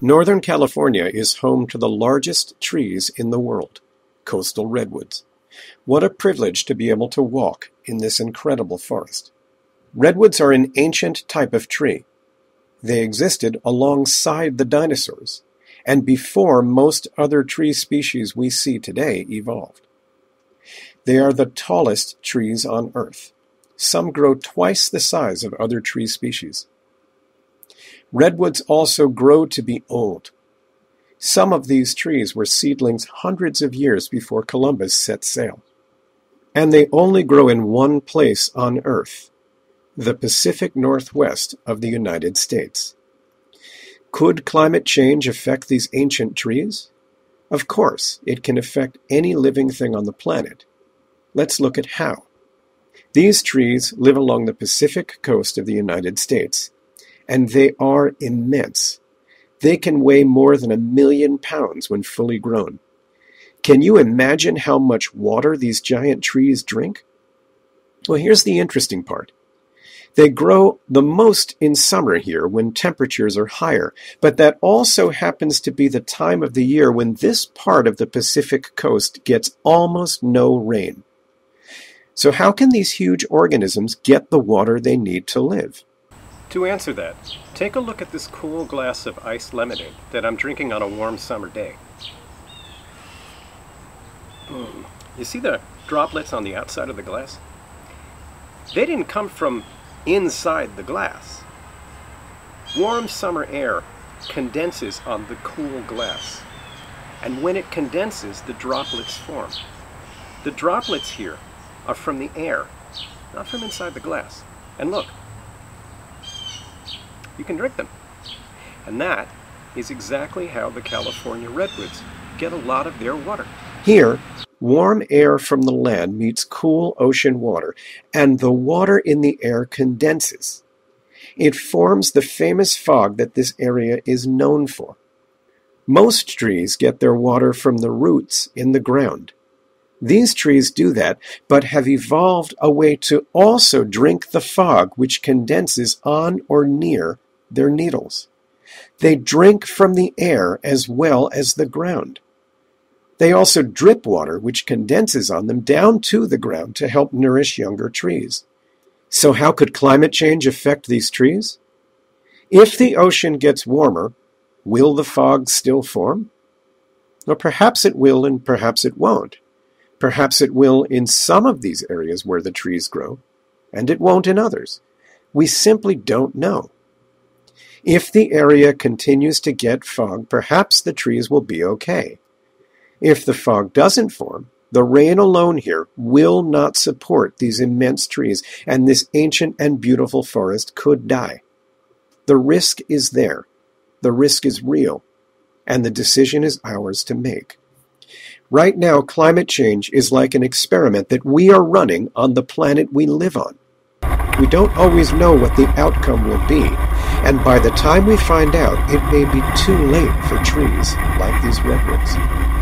Northern California is home to the largest trees in the world, coastal redwoods. What a privilege to be able to walk in this incredible forest. Redwoods are an ancient type of tree. They existed alongside the dinosaurs and before most other tree species we see today evolved. They are the tallest trees on Earth. Some grow twice the size of other tree species. Redwoods also grow to be old. Some of these trees were seedlings hundreds of years before Columbus set sail. And they only grow in one place on Earth, the Pacific Northwest of the United States. Could climate change affect these ancient trees? Of course, it can affect any living thing on the planet. Let's look at how. These trees live along the Pacific coast of the United States, and they are immense. They can weigh more than a million pounds when fully grown. Can you imagine how much water these giant trees drink? Well, here's the interesting part. They grow the most in summer here when temperatures are higher, but that also happens to be the time of the year when this part of the Pacific coast gets almost no rain. So, how can these huge organisms get the water they need to live? To answer that, take a look at this cool glass of iced lemonade that I'm drinking on a warm summer day. Mm. You see the droplets on the outside of the glass? They didn't come from inside the glass. Warm summer air condenses on the cool glass. And when it condenses, the droplets form. The droplets here are from the air, not from inside the glass. And look, you can drink them. And that is exactly how the California redwoods get a lot of their water. Here, Warm air from the land meets cool ocean water, and the water in the air condenses. It forms the famous fog that this area is known for. Most trees get their water from the roots in the ground. These trees do that, but have evolved a way to also drink the fog which condenses on or near their needles. They drink from the air as well as the ground. They also drip water, which condenses on them down to the ground to help nourish younger trees. So, how could climate change affect these trees? If the ocean gets warmer, will the fog still form? Or perhaps it will and perhaps it won't. Perhaps it will in some of these areas where the trees grow, and it won't in others. We simply don't know. If the area continues to get fog, perhaps the trees will be okay. If the fog doesn't form, the rain alone here will not support these immense trees, and this ancient and beautiful forest could die. The risk is there. The risk is real, and the decision is ours to make. Right now, climate change is like an experiment that we are running on the planet we live on. We don't always know what the outcome will be, and by the time we find out, it may be too late for trees like these redwoods.